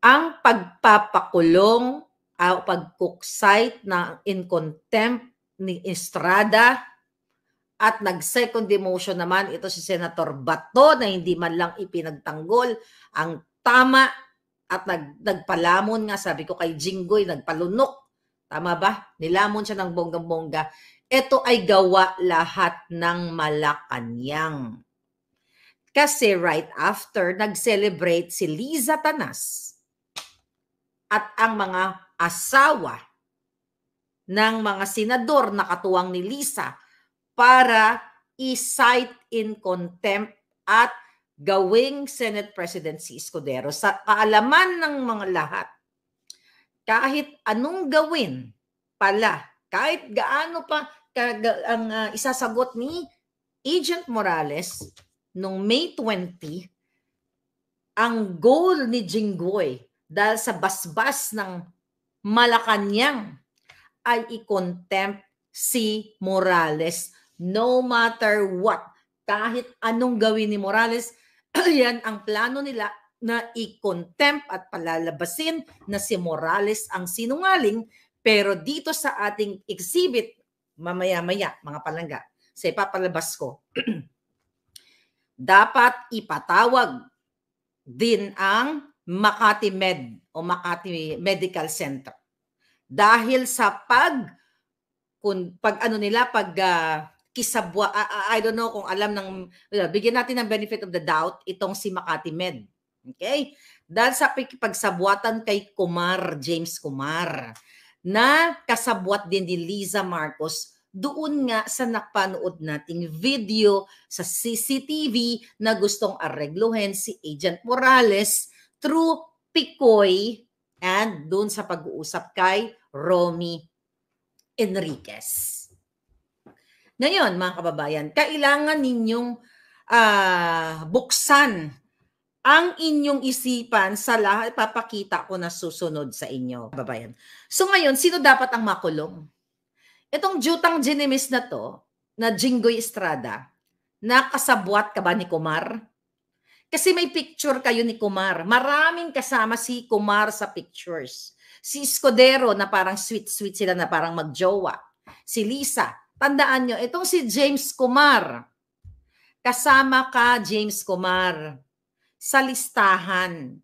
ang pagpapakulong o uh, pagkuksite na in contempt ni Estrada. At nag-second demotion naman ito si Senator Bato na hindi man lang ipinagtanggol ang tama at nag, nagpalamon nga. Sabi ko kay Jinggoy nagpalunok. Tama ba? Nilamon siya ng bonggang-bongga. Ito ay gawa lahat ng Malacanang. Kasi right after, nag-celebrate si Liza Tanas at ang mga asawa ng mga senador na katuwang ni Lisa para i-cite in contempt at gawing Senate President si Escudero. Sa kaalaman ng mga lahat, kahit anong gawin pala, kahit gaano pa ang uh, isasagot ni Agent Morales nung May 20 ang goal ni Jinggoy dahil sa basbas ng Malacanang ay i-contempt si Morales no matter what. Kahit anong gawin ni Morales, yan ang plano nila na i-contempt at palalabasin na si Morales ang sinungaling. Pero dito sa ating exhibit mamaya-maya, mga palangga, sa ipapalabas ko, dapat ipatawag din ang Makati Med o Makati Medical Center. Dahil sa pag kung pag ano nila pag uh, kisabwa uh, I don't know kung alam ng bigyan natin ng benefit of the doubt itong si Makati Med. Okay? Dahil sa pagsabwatan kay Kumar, James Kumar, na kasabwat din ni Liza Marcos doon nga sa napanood nating video sa CCTV na gustong aregluhin si Agent Morales through Picoy and doon sa pag-uusap kay Romy Enriquez. Ngayon, mga kababayan, kailangan ninyong uh, buksan ang inyong isipan sa lahat, papakita ko na susunod sa inyo, babayan. So ngayon, sino dapat ang makulong? Itong Jutang Genimis na to, na Jinggoy Estrada, nakasabwat ka ba ni Kumar? Kasi may picture kayo ni Kumar. Maraming kasama si Kumar sa pictures. Si Escudero na parang sweet-sweet sila na parang magjowa. Si Lisa. Tandaan nyo, itong si James Kumar. Kasama ka, James Kumar sa listahan.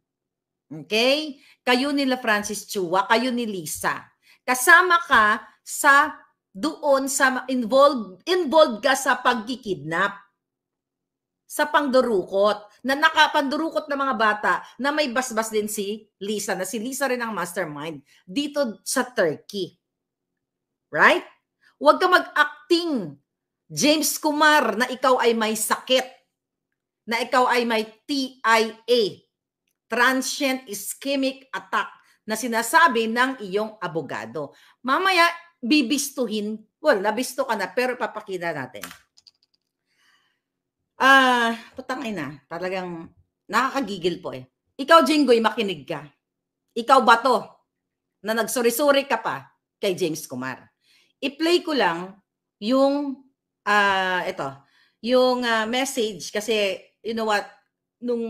Okay? Kayo nila Francis Chua, kayo ni Lisa. Kasama ka sa doon sa involved involved ka sa pagkikidnap sa pangdurukot na nakapandurukot ng mga bata na may basbas din si Lisa na si Lisa rin ang mastermind dito sa Turkey. Right? Huwag ka mag-acting James Kumar na ikaw ay may sakit na ikaw ay may TIA, Transient Ischemic Attack, na sinasabi ng iyong abogado. Mamaya, bibistuhin, well, nabisto ka na, pero papakita natin. Ah, uh, putangay na, talagang nakakagigil po eh. Ikaw, Jinggoy, makinig ka. Ikaw ba to na nagsuri-suri ka pa kay James Kumar? I-play ko lang yung, uh, ito, yung uh, message kasi you know what, nung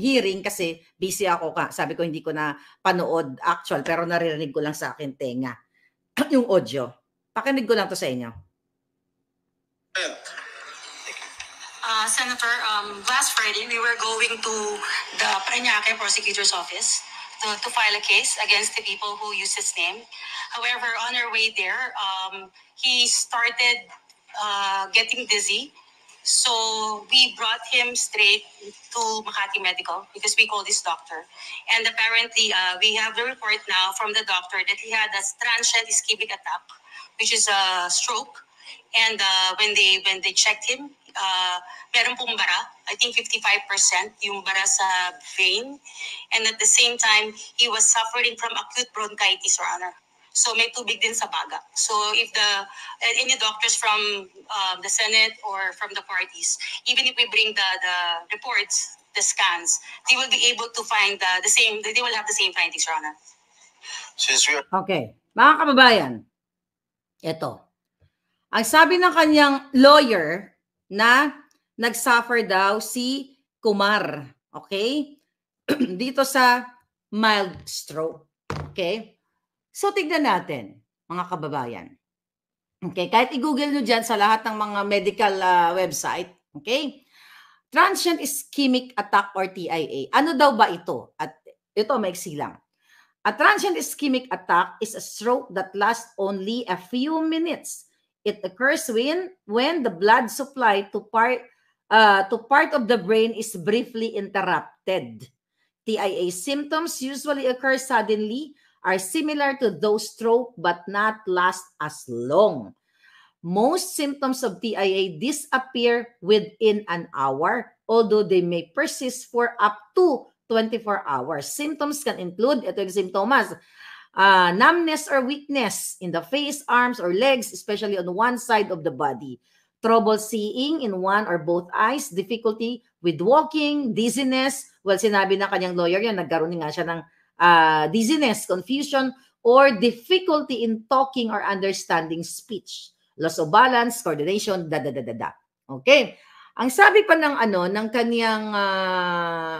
hearing kasi busy ako ka. Sabi ko hindi ko na panood actual pero naririnig ko lang sa akin tenga yung audio. Pakinig ko lang to sa inyo. Uh, Senator, um, last Friday we were going to the Parañaque prosecutor's office to, to file a case against the people who used his name. However, on our way there, um, he started uh, getting dizzy So we brought him straight to Makati Medical because we called his doctor. And apparently, uh, we have the report now from the doctor that he had a transient ischemic attack, which is a stroke. And uh, when they when they checked him, uh, meron pong bara. I think 55% yung bara sa vein. And at the same time, he was suffering from acute bronchitis, Your Honor. So may tubig din sa baga. So if the uh, any doctors from uh, the Senate or from the parties, even if we bring the the reports, the scans, they will be able to find the, the same. They will have the same findings, Your Honor. Since we are... Okay, mga kababayan, ito. Ang sabi ng kanyang lawyer na nagsuffer daw si Kumar. Okay? Dito sa mild stroke. Okay? So, tignan natin, mga kababayan. Okay, kahit i-google nyo dyan sa lahat ng mga medical uh, website, okay? Transient ischemic attack or TIA. Ano daw ba ito? At ito, maiksi lang. A transient ischemic attack is a stroke that lasts only a few minutes. It occurs when, when the blood supply to part, uh, to part of the brain is briefly interrupted. TIA symptoms usually occur suddenly are similar to those stroke but not last as long. Most symptoms of TIA disappear within an hour, although they may persist for up to 24 hours. Symptoms can include, ito yung uh, numbness or weakness in the face, arms, or legs, especially on one side of the body. Trouble seeing in one or both eyes, difficulty with walking, dizziness. Well, sinabi ng kanyang lawyer yan, nagkaroon nga siya ng uh, dizziness, confusion, or difficulty in talking or understanding speech. Loss of balance, coordination, da da da da da. Okay. Ang sabi pa ng ano ng kaniyang uh,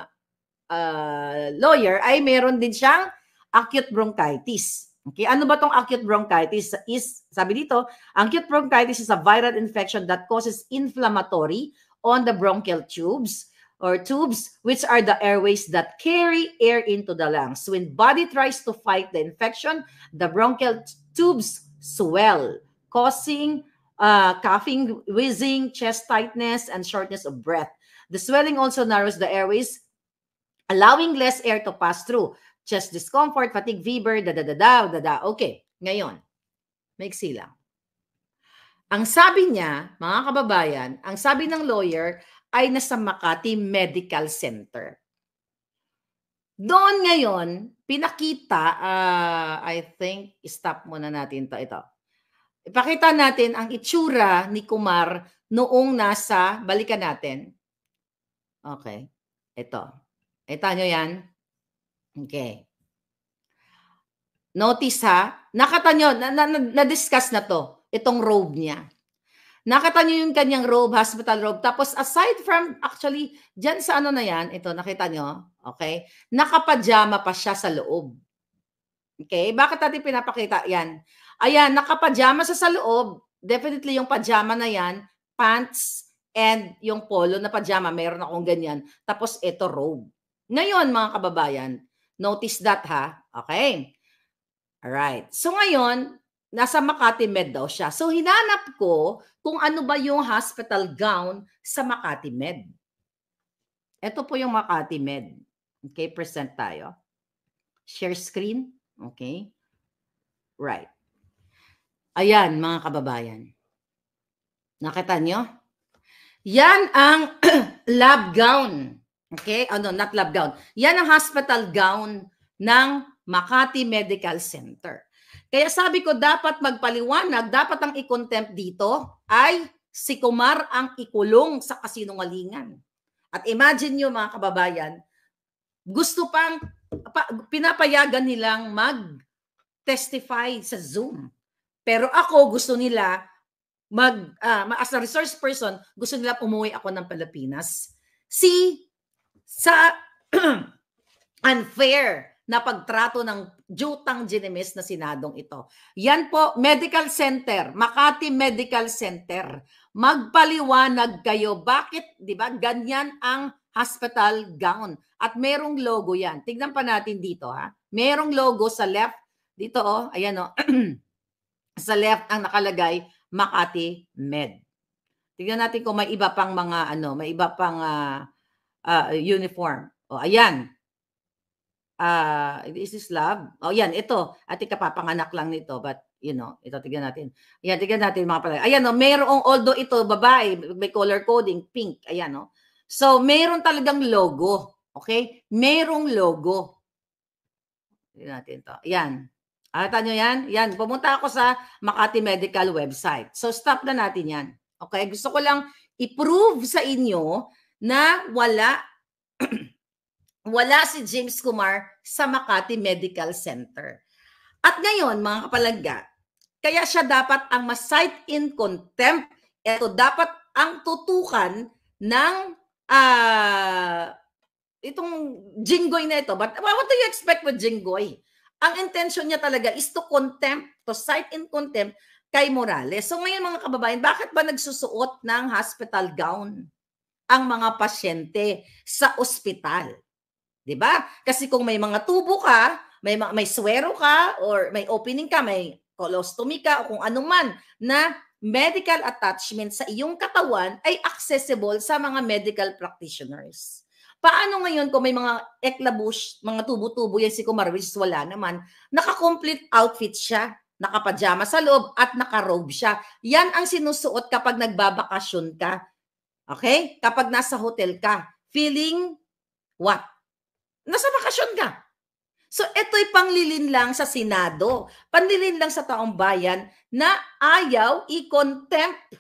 uh, lawyer ay meron din siyang acute bronchitis. Okay, ano ba tong acute bronchitis? Is sabi dito, acute bronchitis is a viral infection that causes inflammatory on the bronchial tubes or tubes, which are the airways that carry air into the lungs. When body tries to fight the infection, the bronchial tubes swell, causing uh, coughing, wheezing, chest tightness, and shortness of breath. The swelling also narrows the airways, allowing less air to pass through. Chest discomfort, fatigue, fever, da da da da da da. Okay, ngayon, maiksi lang. Ang sabi niya, mga kababayan, ang sabi ng lawyer, ay nasa Makati Medical Center. Doon ngayon, pinakita, uh, I think, stop muna natin to ito. Ipakita natin ang itsura ni Kumar noong nasa, balikan natin. Okay. Ito. Ito nyo yan. Okay. Notice ha, nakata nyo, na-discuss na, na, na to, itong robe niya. Nakita niyo yung kanyang robe, hospital robe. Tapos aside from, actually, dyan sa ano na yan, ito, nakita niyo, okay? Nakapajama pa siya sa loob. Okay? Bakit natin pinapakita yan? Ayan, nakapajama sa sa loob. Definitely yung pajama na yan, pants, and yung polo na pajama, meron akong ganyan. Tapos ito robe. Ngayon, mga kababayan, notice that ha. Okay? Alright. So ngayon, nasa Makati Med daw siya. So hinanap ko kung ano ba yung hospital gown sa Makati Med. Ito po yung Makati Med. Okay, present tayo. Share screen. Okay. Right. Ayan, mga kababayan. Nakita nyo? Yan ang lab gown. Okay? Ano, oh, not lab gown. Yan ang hospital gown ng Makati Medical Center. Kaya sabi ko, dapat magpaliwanag, dapat ang i-contempt dito ay si Kumar ang ikulong sa kasinungalingan. At imagine nyo mga kababayan, gusto pang, pa, pinapayagan nilang mag-testify sa Zoom. Pero ako gusto nila mag uh, as a resource person, gusto nila umuwi ako ng Pilipinas. Si sa unfair na pagtrato ng jutang ginemis na sinadong ito. Yan po, Medical Center, Makati Medical Center. Magpaliwanag kayo. Bakit, di ba, ganyan ang hospital gown. At merong logo yan. Tignan pa natin dito ha. Merong logo sa left. Dito oh, ayan oh. sa left ang nakalagay Makati Med. Tignan natin kung may iba pang mga ano, may iba pang uh, uh, uniform. O ayan, uh, is this love? Oh, yan, ito. At kapapanganak lang nito, but you know, ito tignan natin. Ayan, tignan natin mga pala. Ayan, no, merong, although ito, babae, may color coding, pink. Ayan, no. So, meron talagang logo. Okay? Merong logo. Tignan natin to. Ayan. Alata nyo yan? Yan. Pumunta ako sa Makati Medical website. So, stop na natin yan. Okay? Gusto ko lang i-prove sa inyo na wala wala si James Kumar sa Makati Medical Center. At ngayon, mga kapalagga, kaya siya dapat ang ma-cite in contempt. Ito dapat ang tutukan ng uh, itong Jinggoy na ito. But what do you expect with Jinggoy? Ang intention niya talaga is to contempt, to cite in contempt kay Morales. So ngayon mga kababayan, bakit ba nagsusuot ng hospital gown ang mga pasyente sa ospital? 'Di ba? Kasi kung may mga tubo ka, may may swero ka or may opening ka, may colostomy ka o kung anuman na medical attachment sa iyong katawan ay accessible sa mga medical practitioners. Paano ngayon kung may mga eklabush, mga tubo-tubo yan si Kumar, which wala naman, naka-complete outfit siya, nakapajama sa loob at naka-robe siya. Yan ang sinusuot kapag nagbabakasyon ka. Okay? Kapag nasa hotel ka. Feeling what? Nasa bakasyon ka. So ito'y panglilin lang sa Senado, panlilin lang sa taong bayan na ayaw i-contempt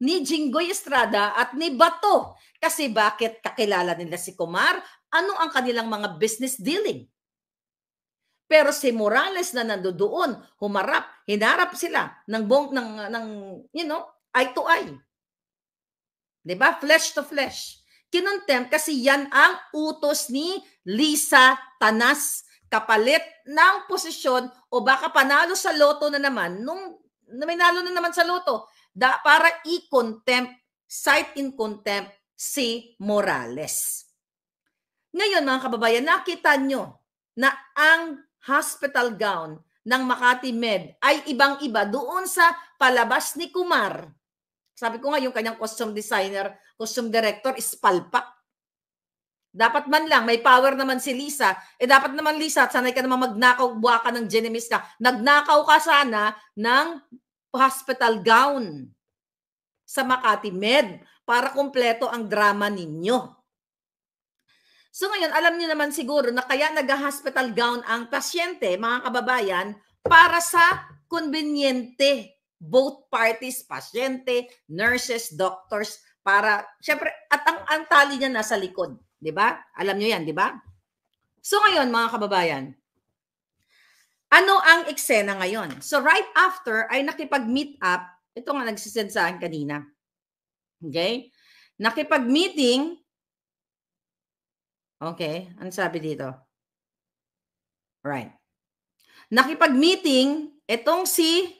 ni Jinggoy Estrada at ni Bato. Kasi bakit kakilala nila si Kumar? Ano ang kanilang mga business dealing? Pero si Morales na nandoon, humarap, hinarap sila ng bong ng ng you know, eye to eye. 'Di ba? Flesh to flesh. Kinuntem kasi yan ang utos ni Lisa Tanas kapalit ng posisyon o baka panalo sa loto na naman nung may nalo na naman sa loto da, para i-contempt, cite in contempt si Morales. Ngayon mga kababayan, nakita nyo na ang hospital gown ng Makati Med ay ibang-iba doon sa palabas ni Kumar. Sabi ko nga, yung kanyang costume designer, costume director is palpak. Dapat man lang, may power naman si Lisa. Eh dapat naman Lisa, sanay ka naman magnakaw, buwa ka ng Genemis ka. Nagnakaw ka sana ng hospital gown sa Makati Med para kumpleto ang drama ninyo. So ngayon, alam niyo naman siguro na kaya nag-hospital gown ang pasyente, mga kababayan, para sa konbinyente. Both parties, pasyente, nurses, doctors, para, syempre, at ang, ang tali niya nasa likod. Di ba? Alam niyo yan, di ba? So ngayon, mga kababayan, ano ang eksena ngayon? So right after ay nakipag-meet up, ito nga nagsisend kanina. Okay? Nakipag-meeting, okay, ano sabi dito? Right. Nakipag-meeting, itong si,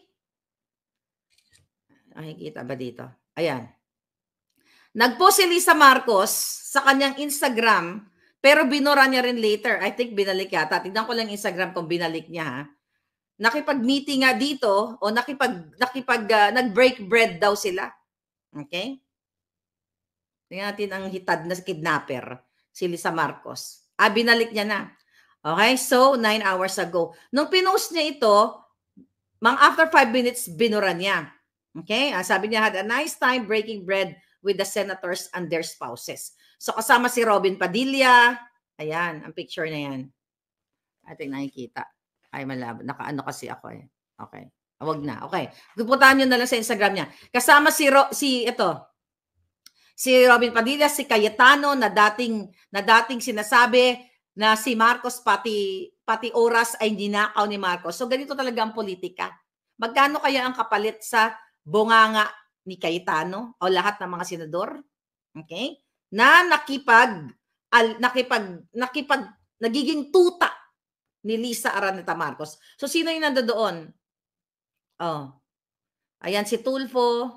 nakikita ba dito? Ayan. Nagpost si Lisa Marcos sa kanyang Instagram pero binura niya rin later. I think binalik yata. Tignan ko lang Instagram kung binalik niya ha. Nakipag-meeting nga dito o nakipag nakipag uh, nag-break bread daw sila. Okay? Tingnan natin ang hitad na kidnapper, si Lisa Marcos. Ah, binalik niya na. Okay, so nine hours ago. Nung pinost niya ito, mang after five minutes, binura niya. Okay, ah, sabi niya, had a nice time breaking bread with the senators and their spouses. So kasama si Robin Padilla. Ayan, ang picture na yan. Ating nakikita. Ay, malabo. Nakaano kasi ako eh. Okay. Wag na. Okay. Pupuntahan nyo na lang sa Instagram niya. Kasama si, Ro, si ito, si Robin Padilla, si Cayetano na dating, na dating sinasabi na si Marcos pati, pati oras ay ninakaw ni Marcos. So ganito talaga ang politika. Magkano kaya ang kapalit sa bunganga ni Cayetano o lahat ng mga senador? Okay? na nakipag al, nakipag nakipag nagiging tuta ni Lisa Araneta Marcos. So sino yung nando doon? Oh. Ayan si Tulfo.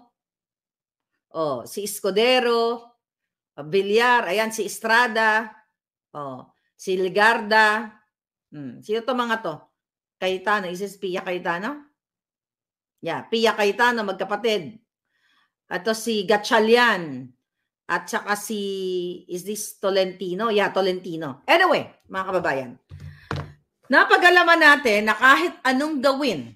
Oh, si Escudero, Villar, ayan si Estrada. Oh, si Ligarda. Hmm. Sino to mga to? Cayetano, is this Pia Cayetano? Yeah, Pia Cayetano, magkapatid. At si Gatchalian. At saka si, is this Tolentino? Yeah, Tolentino. Anyway, mga kababayan, napagalaman natin na kahit anong gawin,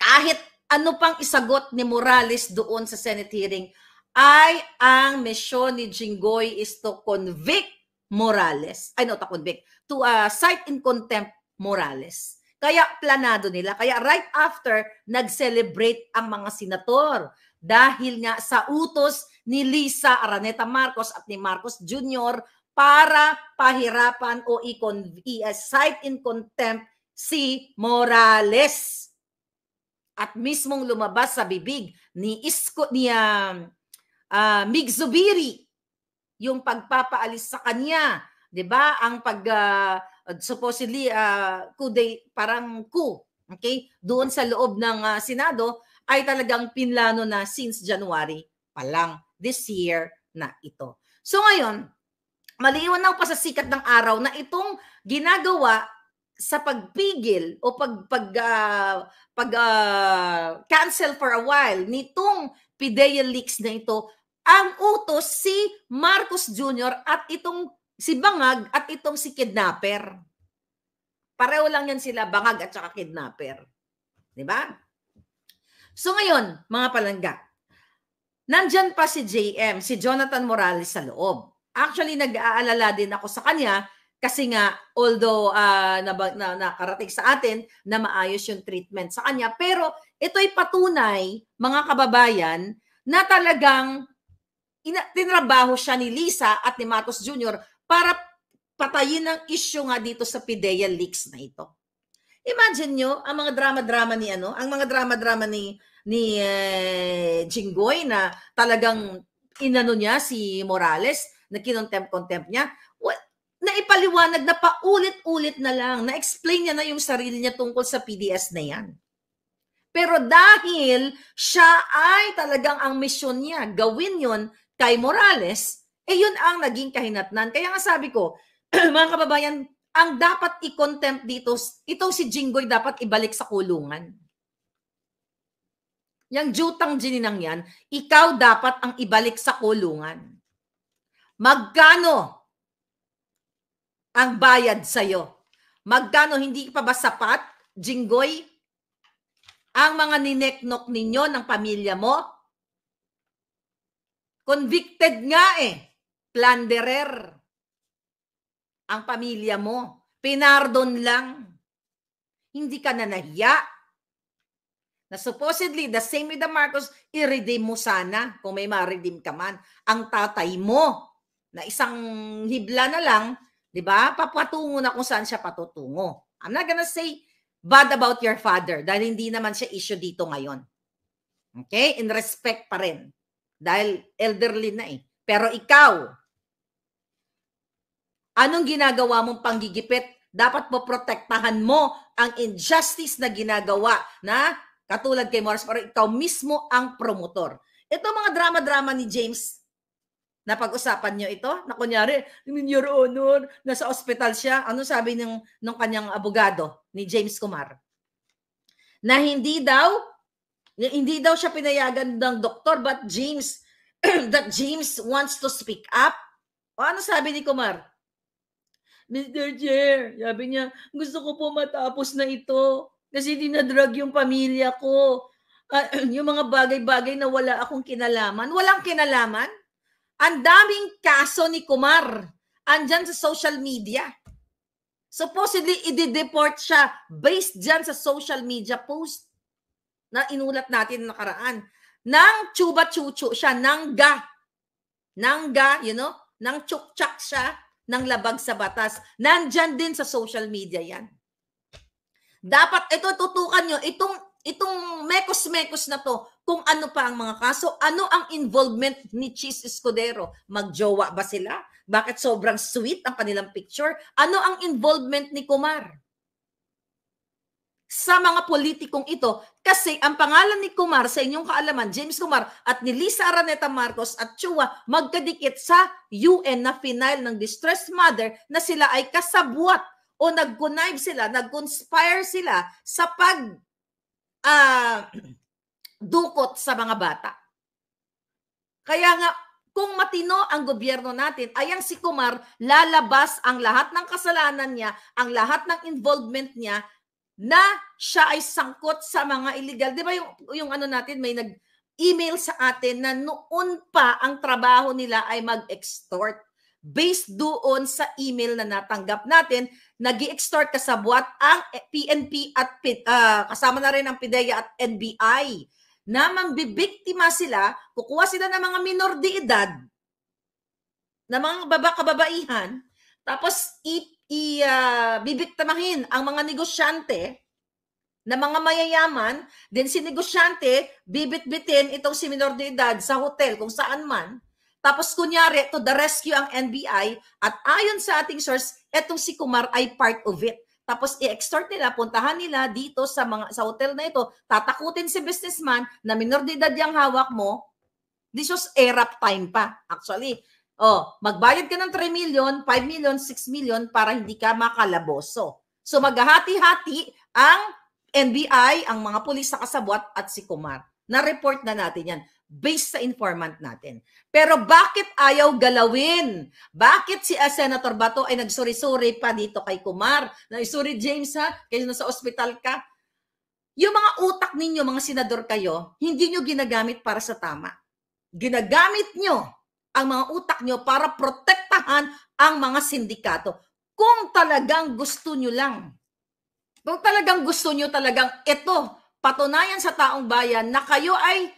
kahit ano pang isagot ni Morales doon sa Senate hearing, ay ang mission ni Jinggoy is to convict Morales. Ay no, to convict. To uh, cite in contempt Morales. Kaya planado nila. Kaya right after, nag-celebrate ang mga senator dahil nga sa utos ni Lisa Araneta Marcos at ni Marcos Jr. para pahirapan o i-cite in contempt si Morales. At mismong lumabas sa bibig ni Isko ni uh, uh, Mig Zubiri yung pagpapaalis sa kanya 'di ba? Ang pag uh, supposedly uh, coup de, parang coup, okay? Doon sa loob ng uh, Senado ay talagang pinlano na since January pa lang this year na ito. So ngayon, maliwanag pa sa sikat ng araw na itong ginagawa sa pagpigil o pag pag uh, pag uh, cancel for a while nitong PIDEA leaks na ito ang utos si Marcos Jr. at itong si Bangag at itong si kidnapper. Pareho lang yan sila, Bangag at saka kidnapper. 'Di ba? So ngayon, mga palangga, nandyan pa si JM, si Jonathan Morales sa loob. Actually, nag-aalala din ako sa kanya kasi nga, although uh, na, na, nakarating sa atin na maayos yung treatment sa kanya, pero ito'y patunay, mga kababayan, na talagang ina, tinrabaho siya ni Lisa at ni Matos Jr. para patayin ang issue nga dito sa PIDEA leaks na ito. Imagine nyo, ang mga drama-drama ni ano, ang mga drama-drama ni ni uh, Jinggoy na talagang inano niya si Morales, na kinontempt-contempt niya, well, na ipaliwanag na paulit-ulit na lang, na-explain niya na yung sarili niya tungkol sa PDS na yan. Pero dahil siya ay talagang ang misyon niya, gawin yon kay Morales, eh yun ang naging kahinatnan. Kaya nga sabi ko, mga kababayan, ang dapat i-contempt dito, itong si Jinggoy dapat ibalik sa kulungan. Yang jutang gininang yan, ikaw dapat ang ibalik sa kulungan. Magkano ang bayad sa'yo? Magkano hindi pa ba sapat, Jinggoy, ang mga nineknok ninyo ng pamilya mo? Convicted nga eh. Plunderer ang pamilya mo. Pinardon lang. Hindi ka na nahiya. Na supposedly, the same with the Marcos, i-redeem mo sana kung may ma-redeem ka man. Ang tatay mo, na isang hibla na lang, di ba? Papatungo na kung saan siya patutungo. I'm not gonna say bad about your father dahil hindi naman siya issue dito ngayon. Okay? In respect pa rin. Dahil elderly na eh. Pero ikaw, Anong ginagawa mong panggigipit? Dapat po protektahan mo ang injustice na ginagawa na katulad kay Morris pero ikaw mismo ang promotor. Ito mga drama-drama ni James na pag-usapan nyo ito, na kunyari, Your Honor, nasa ospital siya. Ano sabi ng, ng kanyang abogado ni James Kumar? Na hindi daw, hindi daw siya pinayagan ng doktor, but James, that James wants to speak up. O ano sabi ni Kumar? Mr. Chair, sabi niya, gusto ko po matapos na ito kasi dinadrag yung pamilya ko. Uh, yung mga bagay-bagay na wala akong kinalaman. Walang kinalaman? Ang daming kaso ni Kumar andyan sa social media. Supposedly, i-deport siya based dyan sa social media post na inulat natin nakaraan. Nang chuba-chuchu siya, nangga. Nangga, you know, nang chukchak siya ng labag sa batas. Nandyan din sa social media yan. Dapat ito tutukan nyo, itong, itong mekos-mekos na to, kung ano pa ang mga kaso, ano ang involvement ni Cheese Escudero? Magjowa ba sila? Bakit sobrang sweet ang kanilang picture? Ano ang involvement ni Kumar? Sa mga politikong ito kasi ang pangalan ni Kumar sa inyong kaalaman, James Kumar at ni Lisa Araneta Marcos at Chua magkadikit sa UN na final ng distressed mother na sila ay kasabwat o nag-connive sila, nag-conspire sila sa pag uh, dukot sa mga bata. Kaya nga, kung matino ang gobyerno natin, ayang si Kumar, lalabas ang lahat ng kasalanan niya, ang lahat ng involvement niya na siya ay sangkot sa mga illegal. Di ba yung, yung ano natin, may nag-email sa atin na noon pa ang trabaho nila ay mag-extort. Based doon sa email na natanggap natin, nag extort kasabwat ang PNP at uh, kasama na rin ang PIDEA at NBI na mambibiktima sila, kukuha sila ng mga minor de edad, na mga baba kababaihan, tapos i i uh, ang mga negosyante na mga mayayaman, then si negosyante bibitbitin itong si minor de edad sa hotel kung saan man, Tapos kunyari, to the rescue ang NBI at ayon sa ating source, etong si Kumar ay part of it. Tapos i-extort nila, puntahan nila dito sa mga sa hotel na ito, tatakutin si businessman na minor de edad yung hawak mo. This was ERAP time pa, actually. Oh, magbayad ka ng 3 million, 5 million, 6 million para hindi ka makalaboso. So maghahati-hati ang NBI, ang mga pulis sa kasabwat at si Kumar. Na-report na natin yan based sa informant natin. Pero bakit ayaw galawin? Bakit si uh, Senator Bato ay nagsuri-suri pa dito kay Kumar? Na sorry James ha, kasi nasa ospital ka. Yung mga utak ninyo, mga senador kayo, hindi nyo ginagamit para sa tama. Ginagamit nyo ang mga utak nyo para protektahan ang mga sindikato. Kung talagang gusto nyo lang. Kung talagang gusto nyo talagang ito, patunayan sa taong bayan na kayo ay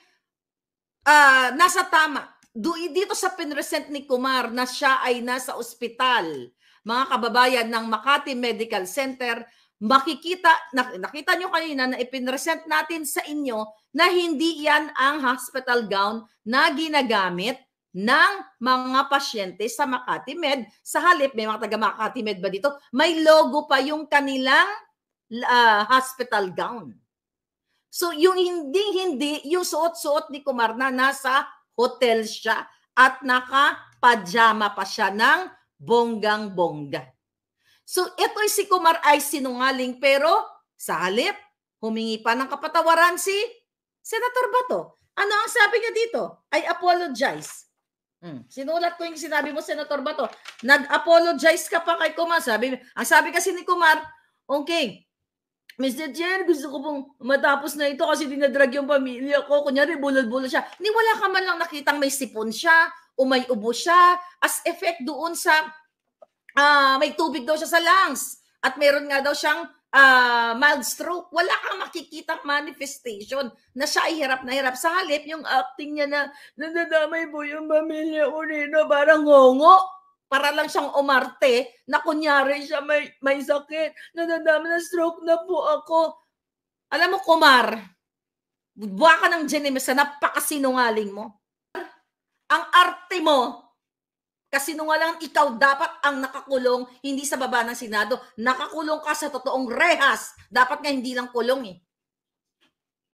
uh, nasa tama. Dito sa pinresent ni Kumar na siya ay nasa ospital, mga kababayan ng Makati Medical Center, makikita, nakita nyo kanina na ipinresent natin sa inyo na hindi yan ang hospital gown na ginagamit ng mga pasyente sa Makati Med. Sa halip, may mga taga Makati Med ba dito? May logo pa yung kanilang uh, hospital gown. So yung hindi-hindi, yung suot-suot ni Kumar na nasa hotel siya at naka-pajama pa siya ng bonggang-bongga. So ito'y si Kumar ay sinungaling pero sa halip, humingi pa ng kapatawaran si Senator Bato. Ano ang sabi niya dito? I apologize. Hmm. Sinulat ko yung sinabi mo, Senator Bato. Nag-apologize ka pa kay Kumar. Sabi, ang sabi kasi ni Kumar, okay, Mr. Chen, gusto ko pong matapos na ito kasi dinadrag yung pamilya ko. Kunyari, bulol-bulol siya. Ni wala ka man lang nakitang may sipon siya o may ubo siya as effect doon sa uh, may tubig daw siya sa lungs at meron nga daw siyang uh, mild stroke. Wala kang makikita manifestation na siya ay hirap na hirap. Sa halip, yung acting niya na nadadamay po yung pamilya ko nino, parang ngongo para lang siyang umarte na kunyari siya may, may sakit. Nadadama na stroke na po ako. Alam mo, Kumar, buwa ka ng Genemis na napakasinungaling mo. Ang arte mo, kasi nung walang ikaw dapat ang nakakulong, hindi sa baba ng Senado, nakakulong ka sa totoong rehas. Dapat nga hindi lang kulong eh.